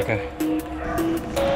Okay.